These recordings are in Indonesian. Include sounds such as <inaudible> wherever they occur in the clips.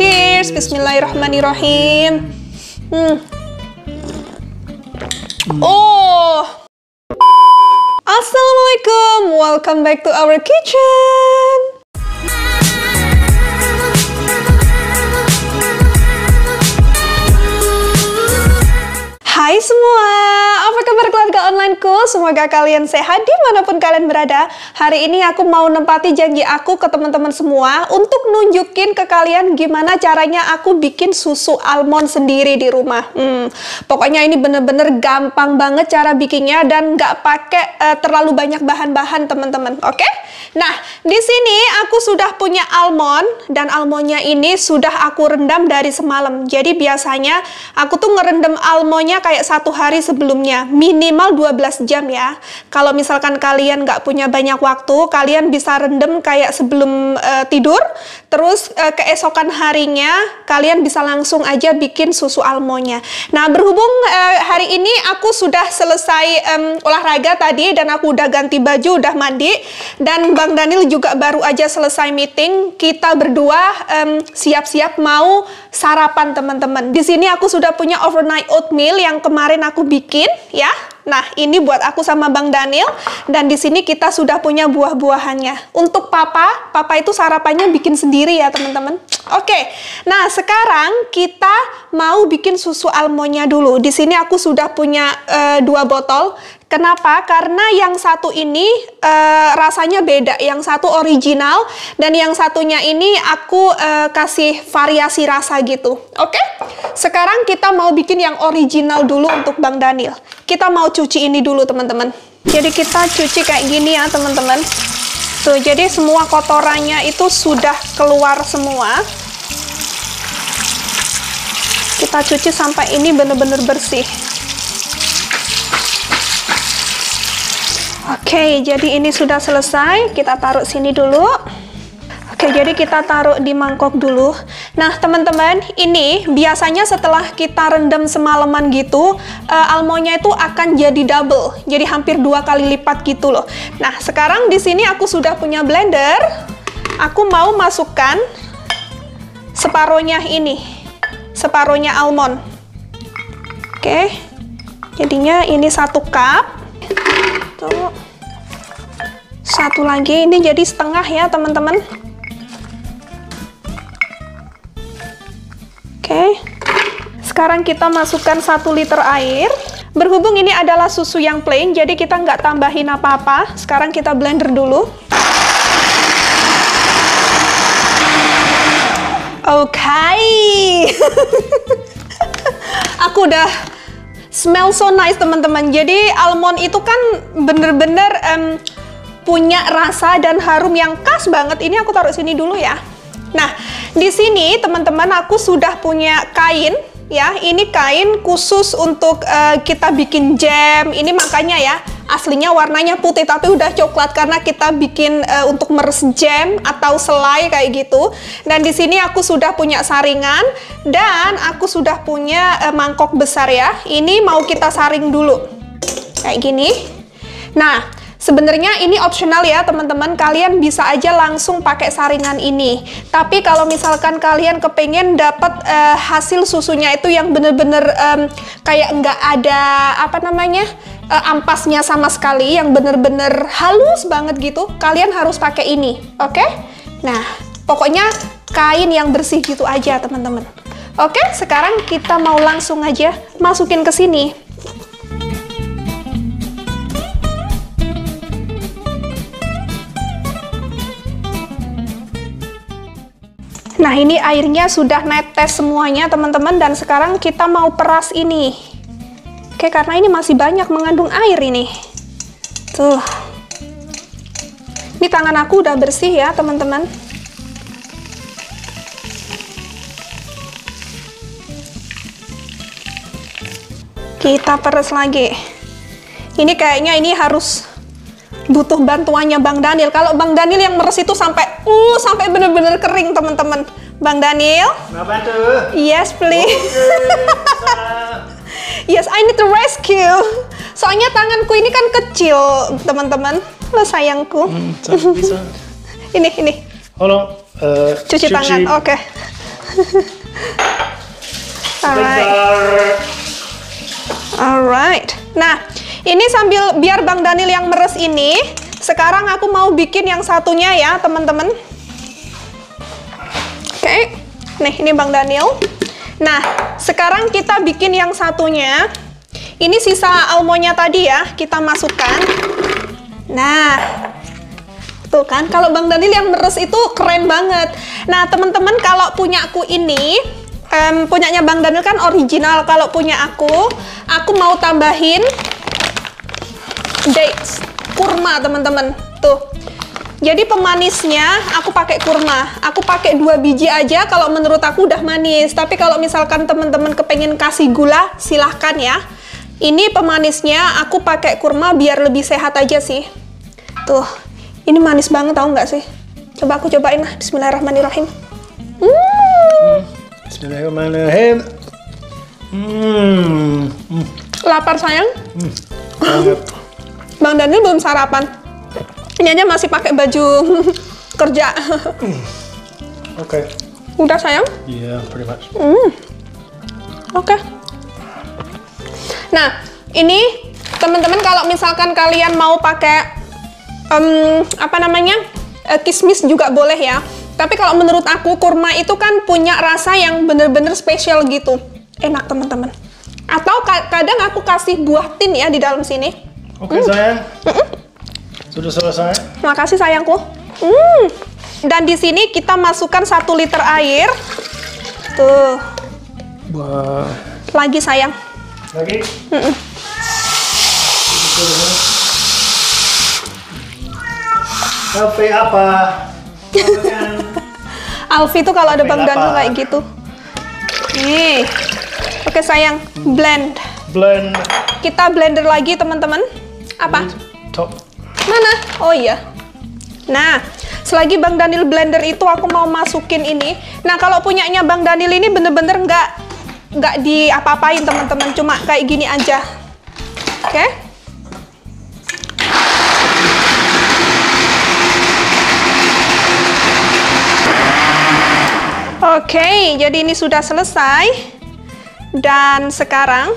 Cheers, Bismillahirrahmanirrahim. Hmm. Oh. Assalamualaikum, welcome back to our kitchen. Hai semua, apa kabar keluarga onlineku? Semoga kalian sehat di mana pun kalian berada. Hari ini aku mau nempati janji aku ke teman-teman semua untuk nunjukin ke kalian gimana caranya aku bikin susu almond sendiri di rumah. Hmm, pokoknya ini bener-bener gampang banget cara bikinnya dan nggak pakai uh, terlalu banyak bahan-bahan teman-teman. Oke? Okay? Nah, di sini aku sudah punya almond dan almondnya ini sudah aku rendam dari semalam. Jadi biasanya aku tuh ngerendam almondnya kayak satu hari sebelumnya, minimal 12 jam ya. Kalau misalkan kalian nggak punya banyak waktu, kalian bisa rendam kayak sebelum uh, tidur, terus uh, keesokan harinya kalian bisa langsung aja bikin susu almondnya. Nah, berhubung uh, hari ini aku sudah selesai um, olahraga tadi dan aku udah ganti baju, udah mandi, dan Bang Daniel juga baru aja selesai meeting, kita berdua siap-siap um, mau sarapan teman-teman. Di sini aku sudah punya overnight oatmeal yang kemarin aku bikin ya. Nah, ini buat aku sama Bang Daniel dan di sini kita sudah punya buah-buahannya. Untuk papa, papa itu sarapannya bikin sendiri ya, teman-teman. Oke. Nah, sekarang kita mau bikin susu almondnya dulu. Di sini aku sudah punya uh, dua botol. Kenapa? Karena yang satu ini uh, rasanya beda. Yang satu original dan yang satunya ini aku uh, kasih variasi rasa gitu. Oke? Sekarang kita mau bikin yang original dulu untuk Bang Daniel. Kita mau cuci ini dulu teman-teman. Jadi kita cuci kayak gini ya teman-teman. Tuh, jadi semua kotorannya itu sudah keluar semua. Kita cuci sampai ini benar-benar bersih. Oke, jadi ini sudah selesai. Kita taruh sini dulu. Oke, jadi kita taruh di mangkok dulu. Nah, teman-teman, ini biasanya setelah kita rendam semalaman gitu, uh, almondnya itu akan jadi double. Jadi hampir dua kali lipat gitu loh. Nah, sekarang di sini aku sudah punya blender. Aku mau masukkan separohnya ini. Separohnya almond. Oke. Jadinya ini satu cup. Tuh. Satu lagi, ini jadi setengah ya teman-teman. Oke. Sekarang kita masukkan satu liter air. Berhubung ini adalah susu yang plain, jadi kita nggak tambahin apa-apa. Sekarang kita blender dulu. Oke. Okay. <laughs> Aku udah smell so nice teman-teman. Jadi almond itu kan bener-bener um, punya rasa dan harum yang khas banget. Ini aku taruh sini dulu ya. Nah, di sini teman-teman aku sudah punya kain ya. Ini kain khusus untuk uh, kita bikin jam. Ini makanya ya aslinya warnanya putih tapi udah coklat karena kita bikin uh, untuk meres jam atau selai kayak gitu. Dan di sini aku sudah punya saringan dan aku sudah punya uh, mangkok besar ya. Ini mau kita saring dulu. Kayak gini. Nah, Sebenarnya ini optional ya teman-teman, kalian bisa aja langsung pakai saringan ini. Tapi kalau misalkan kalian kepengen dapat uh, hasil susunya itu yang bener-bener um, kayak nggak ada apa namanya uh, ampasnya sama sekali, yang bener-bener halus banget gitu, kalian harus pakai ini, oke? Okay? Nah, pokoknya kain yang bersih gitu aja teman-teman. Oke, sekarang kita mau langsung aja masukin ke sini. Nah ini airnya sudah netes semuanya teman-teman dan sekarang kita mau peras ini. Oke karena ini masih banyak mengandung air ini. Tuh. Ini tangan aku udah bersih ya teman-teman. Kita peras lagi. Ini kayaknya ini harus butuh bantuannya Bang Daniel. Kalau Bang Daniel yang meres itu sampai uh sampai bener-bener kering teman-teman. Bang Daniel? Yes, please. Okay, <laughs> yes, I need to rescue. Soalnya tanganku ini kan kecil, teman-teman. Lo sayangku. Hmm, bisa. <laughs> ini, ini. Halo. Uh, cuci, cuci tangan, oke. <laughs> Okay. Alright. Alright. Nah, ini sambil biar Bang Daniel yang meres ini, sekarang aku mau bikin yang satunya ya, teman-teman. Oke. Nih, ini Bang Daniel. Nah, sekarang kita bikin yang satunya. Ini sisa almonya tadi ya, kita masukkan. Nah, tuh kan, kalau Bang Daniel yang meres itu keren banget. Nah, teman-teman kalau punya aku ini, um, punyanya Bang Daniel kan original. Kalau punya aku, aku mau tambahin dates, kurma teman-teman. Tuh, jadi pemanisnya aku pakai kurma. Aku pakai dua biji aja kalau menurut aku udah manis. Tapi kalau misalkan teman-teman kepengen kasih gula, silahkan ya. Ini pemanisnya aku pakai kurma biar lebih sehat aja sih. Tuh, ini manis banget tau nggak sih? Coba aku cobain lah. Bismillahirrahmanirrahim. Hmm. Bismillahirrahmanirrahim. Hmm. hmm. Lapar sayang? Hmm. Bang Daniel belum sarapan. Ini aja masih pakai baju <laughs> kerja. Oke. Okay. Udah sayang? Iya, yeah, pretty much. Hmm. Oke. Okay. Nah, ini teman-teman kalau misalkan kalian mau pakai um, apa namanya uh, kismis juga boleh ya. Tapi kalau menurut aku kurma itu kan punya rasa yang bener-bener spesial gitu. Enak teman-teman. Atau kadang aku kasih buah tin ya di dalam sini. Oke okay, hmm. sayang. Mm -mm. Sudah selesai. Terima kasih sayangku. Hmm. Dan di sini kita masukkan satu liter air. Tuh. Wah. Lagi sayang. Lagi? Mm -mm. Alfi apa? <laughs> Alfi tuh kalau ada Bang Danu kayak gitu. Nih. Oke sayang, blend. Blend. Kita blender lagi teman-teman. Apa? Top. Mana? Oh iya. Nah, selagi Bang Daniel blender itu aku mau masukin ini. Nah, kalau punyanya Bang Daniel ini bener-bener nggak nggak di apa-apain teman-teman, cuma kayak gini aja. Oke? Okay? Oke, okay, jadi ini sudah selesai. Dan sekarang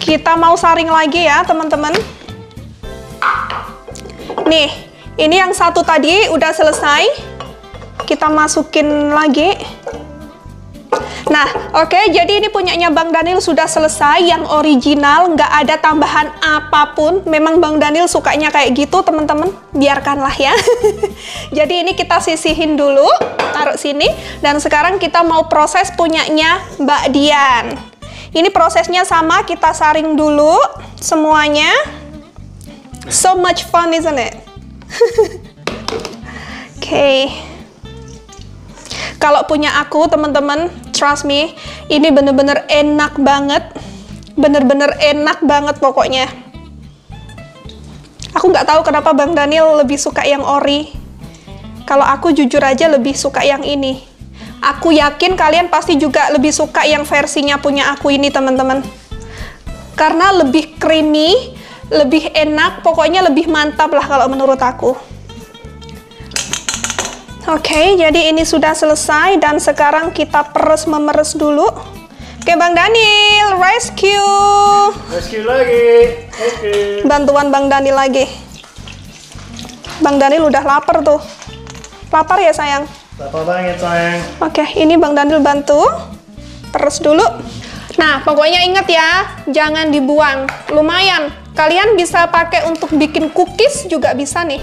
kita mau saring lagi ya, teman-teman. Nih, ini yang satu tadi udah selesai. Kita masukin lagi. Nah, oke, okay, jadi ini punyanya Bang Daniel sudah selesai, yang original, nggak ada tambahan apa pun. Memang Bang Daniel sukanya kayak gitu, teman-teman. Biarkanlah ya. <laughs> jadi ini kita sisihin dulu, taruh sini. Dan sekarang kita mau proses punyanya Mbak Dian. Ini prosesnya sama, kita saring dulu semuanya. So much fun, isn't it? <laughs> Okay. Kalau punya aku, teman-teman, trust me, ini bener-bener enak banget. Bener-bener enak banget pokoknya. Aku nggak tahu kenapa Bang Daniel lebih suka yang ori. Kalau aku jujur aja lebih suka yang ini. Aku yakin kalian pasti juga lebih suka yang versinya punya aku ini, teman-teman. Karena lebih creamy, lebih enak, pokoknya lebih mantap lah kalau menurut aku. Oke, okay, jadi ini sudah selesai dan sekarang kita peres memeres dulu. Oke, Bang Daniel, rescue. Rescue lagi. Oke. Okay. Bantuan Bang Daniel lagi. Bang Daniel udah lapar tuh. Lapar ya, sayang? Lapar banget, sayang. Oke, okay, ini Bang Daniel bantu. Peres dulu. Nah, pokoknya ingat ya, jangan dibuang. Lumayan. Kalian bisa pakai untuk bikin cookies juga bisa nih.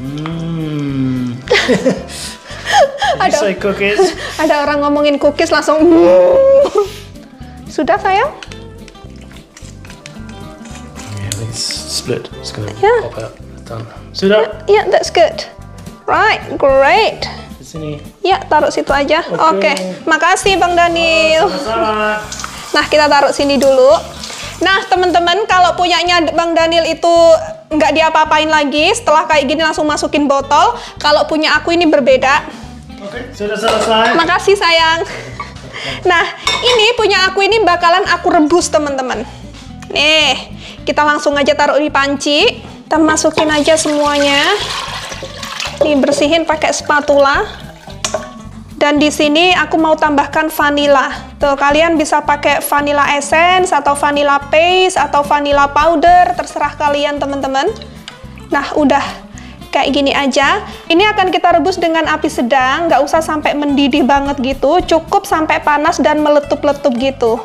Hmm. <laughs> ada, cookies. <laughs> ada orang ngomongin cookies langsung. Sudah sayang? Yeah, it's split. It's gonna yeah. pop out. Done. Sudah? Yeah, yeah, that's good. Right, great. Di sini. Ya, taruh situ aja. Oke, okay. okay. makasih Bang Daniel. Oh, sama-sama. Nah, kita taruh sini dulu. Nah, teman-teman, kalau punyanya Bang Daniel itu nggak diapa-apain lagi, setelah kayak gini langsung masukin botol. Kalau punya aku ini berbeda. Oke, sudah selesai. Makasih, sayang. Nah, ini punya aku ini bakalan aku rebus, teman-teman. Nih, kita langsung aja taruh di panci. Kita masukin aja semuanya. Nih, bersihin pakai spatula. Dan di sini aku mau tambahkan vanilla. Tuh, kalian bisa pakai vanilla essence atau vanilla paste atau vanilla powder, terserah kalian teman-teman. Nah, udah kayak gini aja. Ini akan kita rebus dengan api sedang, nggak usah sampai mendidih banget gitu, cukup sampai panas dan meletup-letup gitu.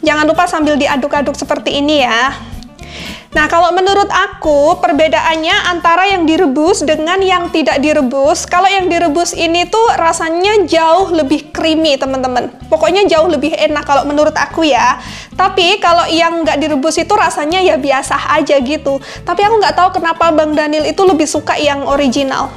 Jangan lupa sambil diaduk-aduk seperti ini ya. Nah, kalau menurut aku perbedaannya antara yang direbus dengan yang tidak direbus. Kalau yang direbus ini tuh rasanya jauh lebih creamy, teman-teman. Pokoknya jauh lebih enak kalau menurut aku ya. Tapi kalau yang nggak direbus itu rasanya ya biasa aja gitu. Tapi aku nggak tahu kenapa Bang Daniel itu lebih suka yang original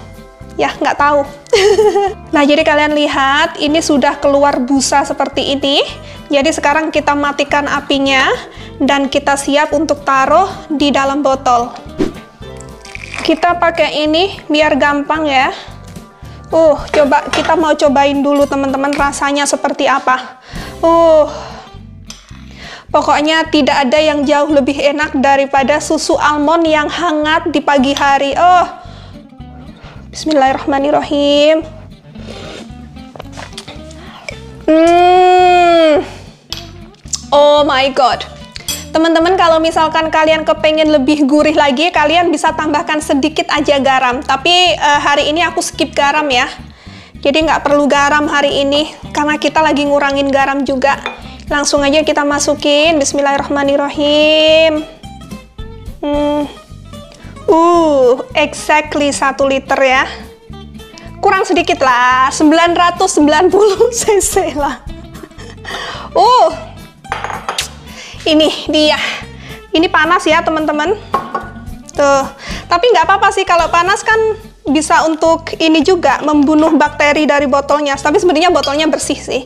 ya nggak tahu. <laughs> nah jadi kalian lihat ini sudah keluar busa seperti ini. Jadi sekarang kita matikan apinya dan kita siap untuk taruh di dalam botol. Kita pakai ini biar gampang ya. Uh, coba kita mau cobain dulu teman-teman rasanya seperti apa. Uh, Pokoknya tidak ada yang jauh lebih enak daripada susu almond yang hangat di pagi hari. Oh, Bismillahirrahmanirrahim. Hmm. Oh my god. Teman-teman kalau misalkan kalian kepengen lebih gurih lagi, kalian bisa tambahkan sedikit aja garam. Tapi uh, hari ini aku skip garam ya. Jadi nggak perlu garam hari ini, karena kita lagi ngurangin garam juga. Langsung aja kita masukin, Bismillahirrahmanirrahim. Hmm. Uh, exactly 1 liter ya. Kurang sedikit lah, 990 <laughs> cc lah. Uh, ini dia. Ini panas ya teman-teman. Tuh, tapi nggak apa-apa sih kalau panas kan bisa untuk ini juga membunuh bakteri dari botolnya. Tapi sebenarnya botolnya bersih sih.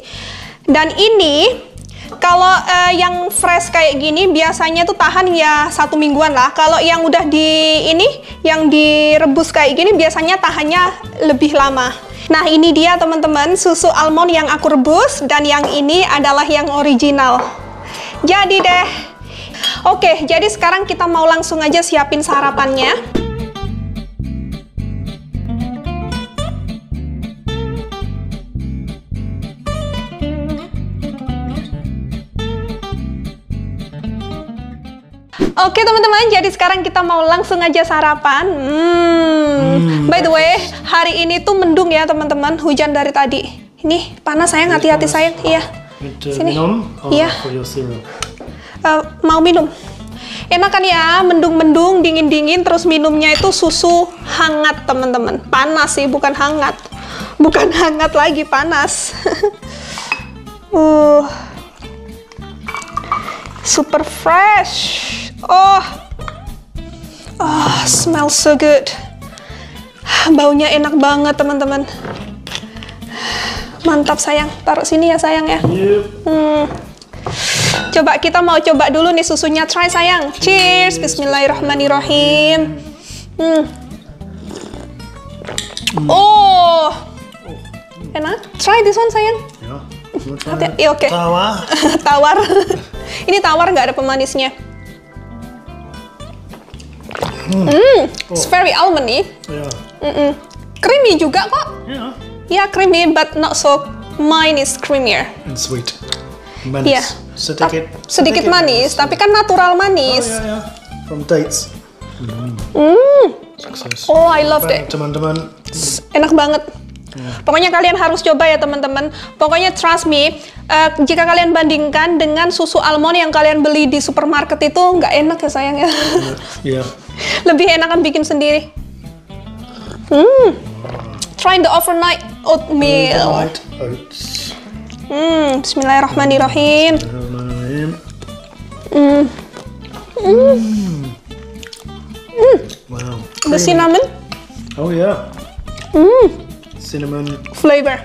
Dan ini kalau uh, yang fresh kayak gini biasanya tuh tahan ya satu mingguan lah. Kalau yang udah di ini, yang direbus kayak gini biasanya tahannya lebih lama. Nah ini dia teman-teman susu almond yang aku rebus dan yang ini adalah yang original. Jadi deh. Oke, jadi sekarang kita mau langsung aja siapin sarapannya. Oke teman-teman, jadi sekarang kita mau langsung aja sarapan. Hmm. hmm. By the way, hari ini tuh mendung ya teman-teman, hujan dari tadi. Ini panas sayang, hati-hati sayang. Iya. Sini. Minum? iya. Uh, mau minum. Enak kan ya, mendung-mendung, dingin-dingin, terus minumnya itu susu hangat teman-teman. Panas sih, bukan hangat. Bukan <laughs> hangat lagi, panas. <laughs> uh, super fresh. Oh, oh, smells so good. Baunya enak banget teman-teman. Mantap sayang, taruh sini ya sayang ya. Hmm. Coba kita mau coba dulu nih susunya, try sayang. Cheers, Bismillahirrahmanirrahim. Hmm. Oh, enak. Try this one sayang. Ya. Iya oke. Tawar. <laughs> tawar. <laughs> Ini tawar nggak ada pemanisnya. Hmm. Mm, it's very almondy. Yeah. Mm -mm. Creamy juga kok. Yeah. Yeah, creamy, but not so. Mine is creamier. And sweet. Manis. Yeah. Sedikit, sedikit, sedikit manis, manis, tapi kan natural manis. Oh, yeah, yeah. From dates. Mm. Mm. Oh, I love it. Teman-teman. Enak banget. Yeah. Pokoknya kalian harus coba ya teman-teman. Pokoknya trust me, uh, jika kalian bandingkan dengan susu almond yang kalian beli di supermarket itu nggak enak ya sayang ya. Iya. Yeah. <laughs> Lebih enak kan bikin sendiri. Hmm. Try the overnight oatmeal. Overnight oats. Hmm. Bismillahirrahmanirrahim. Bismillahirrahmanirrahim. Hmm. Hmm. Mm. Wow. The cinnamon. Oh yeah. Hmm cinnamon flavor.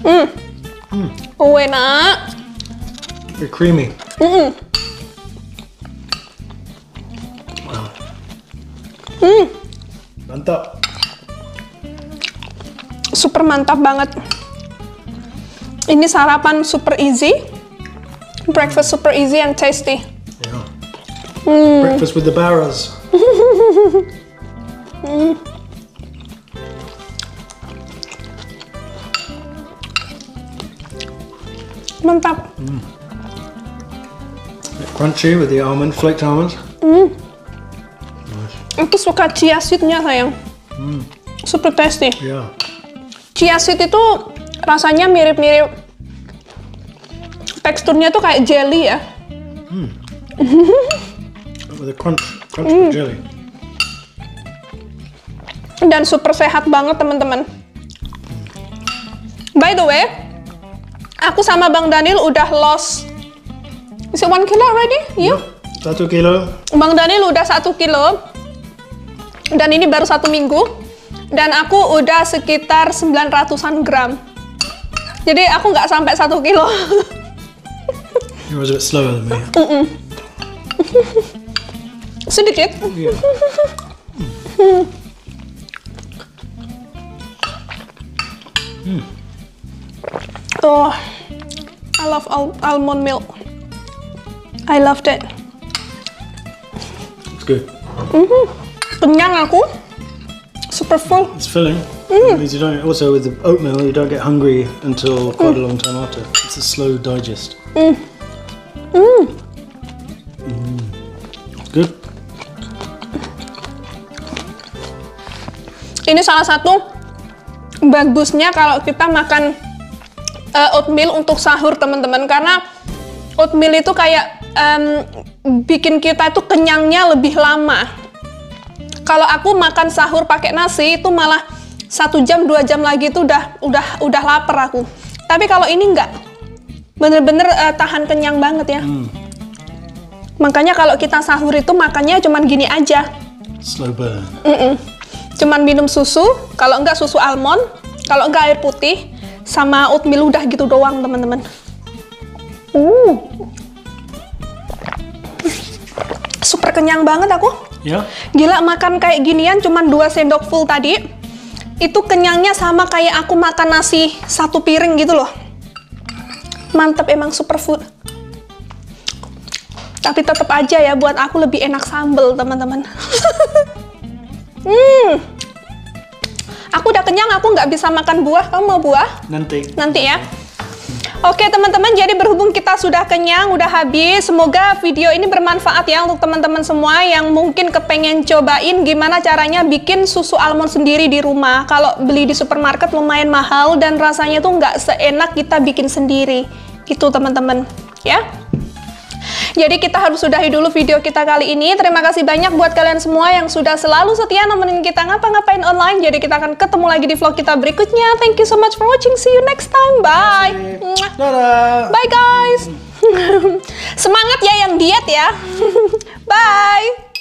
Hmm. Mm. Oh, enak. Very creamy. Mm -mm. Wow. Hmm. Mantap. Super mantap banget. Ini sarapan super easy. Breakfast super easy and tasty. Yeah. Mm. Breakfast with the Barras. <laughs> mm. Mantap. Bit crunchy with the almond, flaked almonds. Aku suka chia seed-nya sayang. Super tasty. Yeah. Chia seed itu rasanya mirip-mirip teksturnya tuh kayak jelly ya. <laughs> With a crunch, crunch of jelly. Dan super sehat banget teman-teman. By the way, aku sama Bang Daniel udah lost Is it one kilo already? Iya. Satu kilo. Bang Daniel udah satu kilo dan ini baru satu minggu dan aku udah sekitar 900-an gram jadi aku nggak sampai satu kilo <laughs> He was a bit slower than me. <laughs> sedikit Yeah. <laughs> oh I love al- almond milk I loved it It's good. kenyang aku super full It's filling. It means you don't. Also, with the oatmeal, you don't get hungry until quite a long time after. It's a slow digest. Mm. Good. ini salah satu bagusnya kalau kita makan uh, oatmeal untuk sahur teman-teman karena oatmeal itu kayak em, bikin kita itu kenyangnya lebih lama. Kalau aku makan sahur pakai nasi itu malah satu jam dua jam lagi itu udah udah udah lapar aku. Tapi kalau ini enggak, bener-bener eh, tahan kenyang banget ya. Makanya kalau kita sahur itu makannya cuman gini aja. Slow burn. Mm-mm. Cuman minum susu, kalau enggak susu almond, kalau enggak air putih, sama oatmeal udah gitu doang teman-teman. Uh. Super kenyang banget aku. Yeah. Gila makan kayak ginian cuman 2 sendok full tadi. Itu kenyangnya sama kayak aku makan nasi satu piring gitu loh. Mantep emang super food. Tapi tetap aja ya buat aku lebih enak sambel teman-teman. <laughs> hmm. Aku udah kenyang, aku nggak bisa makan buah. Kamu mau buah? Nanti. Nanti ya. Oke teman-teman, jadi berhubung kita sudah kenyang, udah habis, semoga video ini bermanfaat ya untuk teman-teman semua yang mungkin kepengen cobain gimana caranya bikin susu almond sendiri di rumah. Kalau beli di supermarket lumayan mahal dan rasanya tuh nggak seenak kita bikin sendiri. Itu teman-teman, ya. Jadi kita harus sudahi dulu video kita kali ini. Terima kasih banyak buat kalian semua yang sudah selalu setia nemenin kita ngapa-ngapain online. Jadi kita akan ketemu lagi di vlog kita berikutnya. Thank you so much for watching. See you next time. Bye. Dadah. Bye guys. <laughs> Semangat ya yang diet ya. <laughs> Bye.